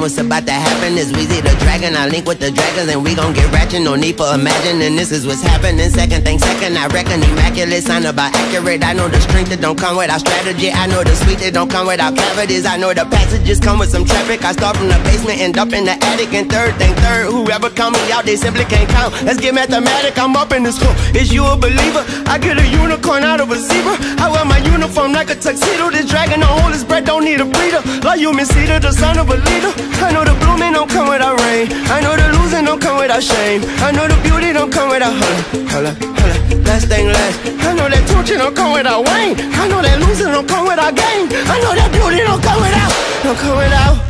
What's about to happen? Is Weezy the dragon? I link with the dragons and we gon' get ratchet. No need for imagining this is what's happening. Second thing second, I reckon immaculate. Sign about accurate. I know the strength that don't come without strategy. I know the sweet that don't come without cavities. I know the passages come with some traffic. I start from the basement, end up in the attic. And third thing third, whoever count me out, they simply can't count. Let's get mathematic. I'm up in this school. Is you a believer? I get a unicorn out of a zebra. Like a tuxedo. This dragon don't hold his breath, don't need a breather. Like you, Miss Cedar, the son of a leader. I know the blooming don't come without rain. I know the losing don't come without shame. I know the beauty don't come without holla, holla, holla. Last thing last. I know that torture don't come without Wayne. I know that losing don't come without gain. I know that beauty don't come without, don't come without.